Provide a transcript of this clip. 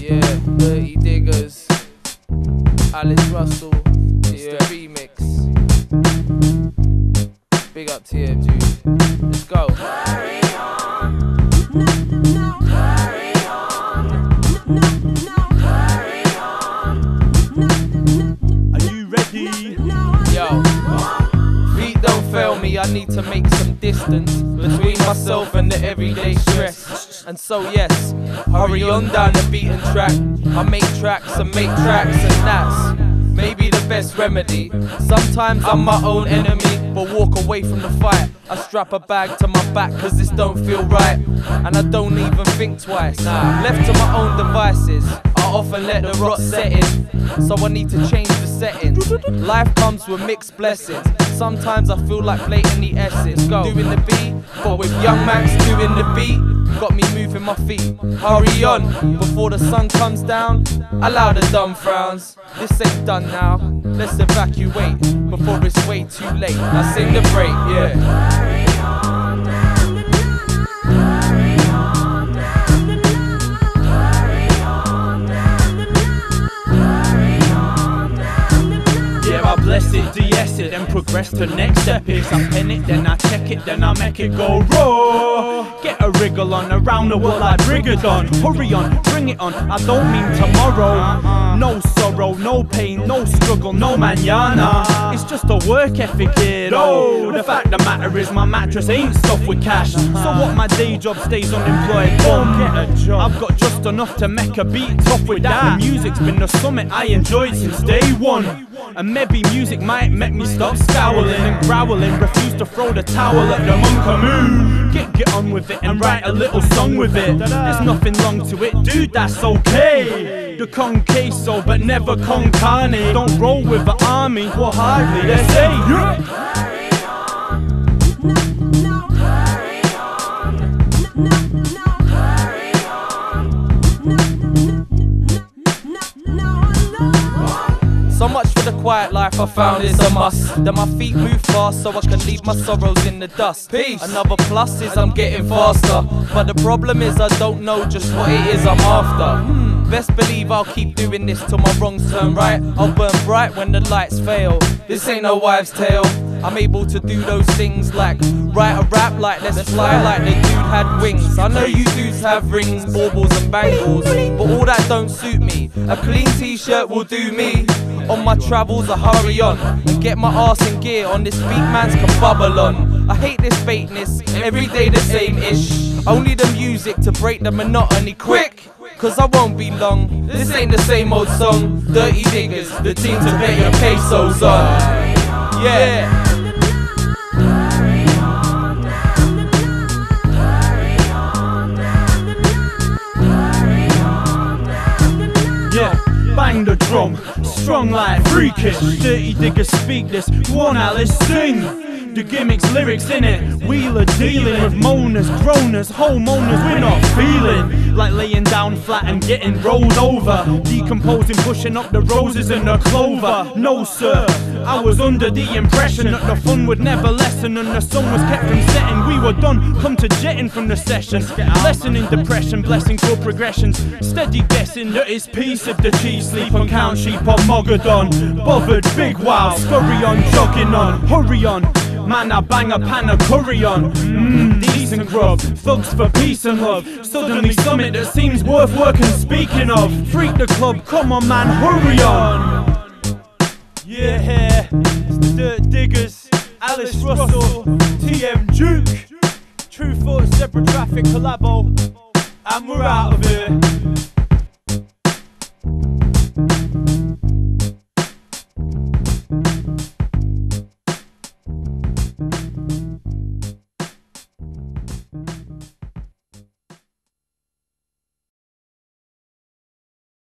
Yeah, Dirty Diggers. Alice Russell. It's Yeah. the remix. Big up to. Let's go. Are you ready? Yo. Feet don't fail me, I need to make some distance between myself and the everyday stress. And so, yes, hurry on down the beaten track. I make tracks and make tracks, and that's maybe the best remedy. Sometimes I'm my own enemy, but walk away from the fight. I strap a bag to my back, cause this don't feel right. And I don't even think twice. Left to my own devices, I often let the rot set in. So I need to change settings. Life comes with mixed blessings. Sometimes I feel like blatantly essence. Go. Doing the beat, but with young Max doing the beat. Got me moving my feet. Hurry on before the sun comes down. Allow the dumb frowns. This ain't done now. Let's evacuate before it's way too late. I sing the break, yeah. Yeah, progress to next step is I pen it, then I check it, then I make it go raw. Get a wriggle on around the world like Brigadoon. Hurry on, bring it on. I don't mean tomorrow. No no pain, no struggle, no manana. It's just a work ethic, kid. Oh, the fact the matter is my mattress ain't stuffed with cash. So what? My day job stays unemployed. Boom, get a job. I've got just enough to make a beat tough with that. The music's been the summit I enjoyed since day one. And maybe music might make me stop scowling and growling. Refuse to throw the towel at the monkamoon. Get get on with it and write a little song with it. There's nothing wrong to it, dude. That's okay. The con queso, but never con carne. Don't roll with the army, well hardly. They say. So much for the quiet life, I found it's a must. That my feet move fast so I can leave my sorrows in the dust. Peace. Another plus is I'm getting faster. But the problem is I don't know just what it is I'm after. Best believe I'll keep doing this till my wrongs turn right. I'll burn bright when the lights fail. This ain't no wives' tale. I'm able to do those things like write a rap like let's fly like the dude had wings. I know you dudes have rings, baubles and bangles, but all that don't suit me. A clean t-shirt will do me. On my travels, I hurry on get my ass in gear on this beat man's on. I hate this fakeness, every day the same ish. Only the music to break the monotony quick. Cause I won't be long. This ain't the same old song. Dirty diggers, the team to bet your pesos on. Yeah. Yeah, bang the drum, strong like freakish. Dirty diggers speak this, one Alice sing. The gimmicks, lyrics in it. Wheeler dealing with moaners, groaners, homeowners. We're not feeling like laying down flat and getting rolled over. Decomposing, pushing up the roses and the clover. No, sir, I was under the impression that the fun would never lessen and the sun was kept from setting. We were done, come to jetting from the session. Lessening depression, blessing for progressions. Steady guessing that it's peace if the cheese sleep on count sheep on Mogadon. Bothered, big wow, scurry on, jogging on, hurry on. Man, I bang a pan of curry on. Mmm, decent grub. Thugs for peace and love. Suddenly, something that seems worth working speaking of. Freak the club, come on, man, hurry on. Yeah, it's the Dirt Diggers, Alice Russell, TM Duke, Tru Thoughts, Zebra Traffic collabo, and we're out of here.